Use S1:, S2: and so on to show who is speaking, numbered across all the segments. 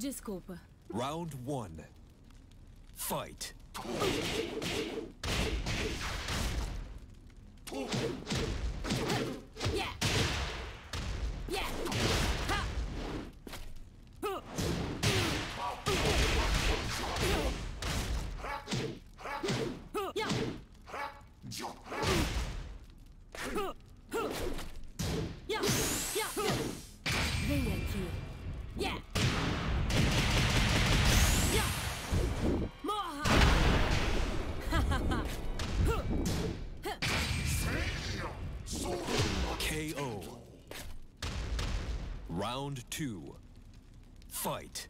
S1: Desculpa.
S2: Round one. Fight. Round two. Fight.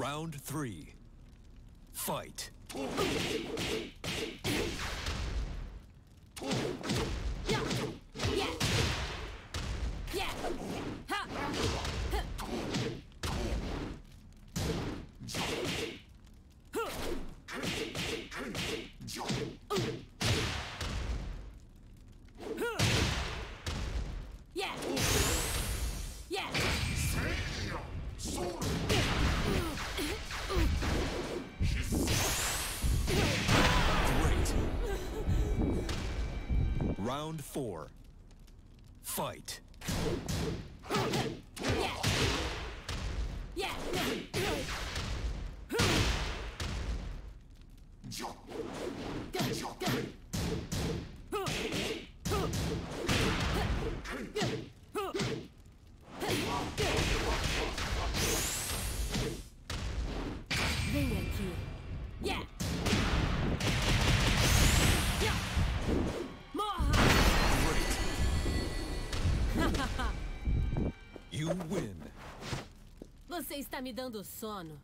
S2: Round three. Fight.
S1: Yeah. Yeah. Yeah. Ha.
S2: Round four. Fight.
S1: Yeah. Yeah. Yeah. Você está me dando sono.